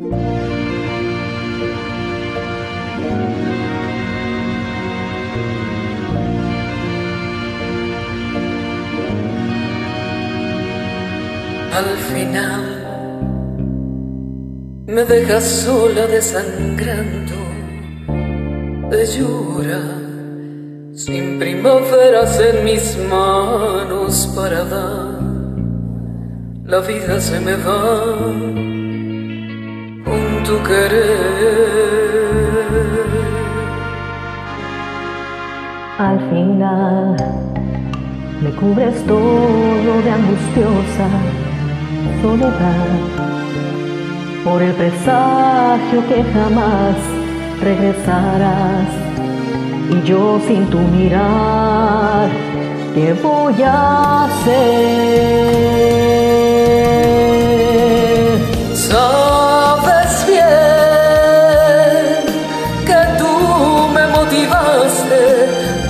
Al final me dejas sola desangrando de llora, sin primaveras en mis manos para dar. La vida se me va tu querer. Al final me cubres todo de angustiosa soledad por el presagio que jamás regresarás y yo sin tu mirar ¿qué voy a hacer? Me motivaste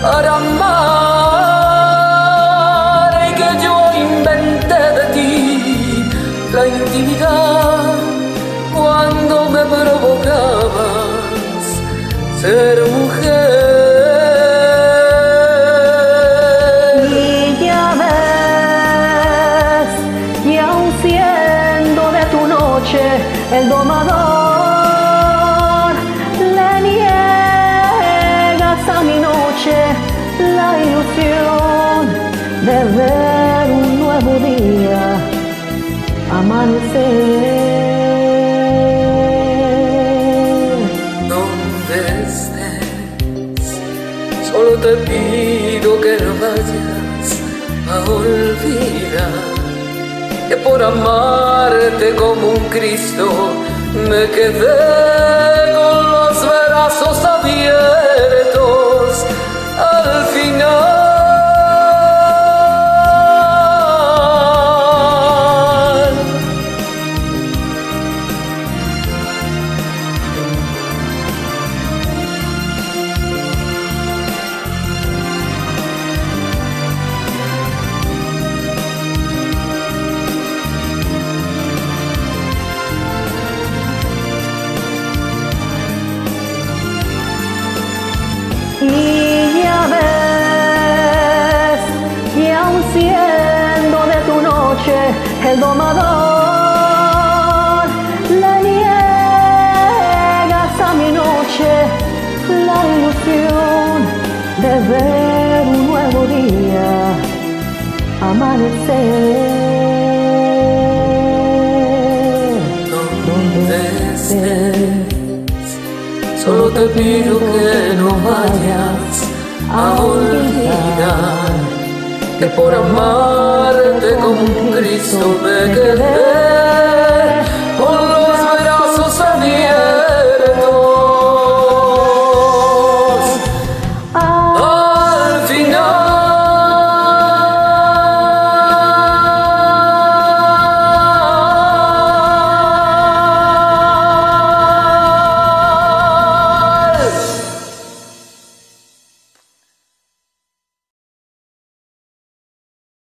para amar y que yo inventé de ti la intimidad cuando me provocabas ser mujer. Y ya ver un nuevo día amanecer. donde estés, solo te pido que no vayas a olvidar que por amarte como un Cristo me quedé con los brazos abiertos el domador, le niegas a mi noche la ilusión de ver un nuevo día amanecer. donde estés, solo te pido que no vayas a olvidar que por amarte como un Cristo me quedé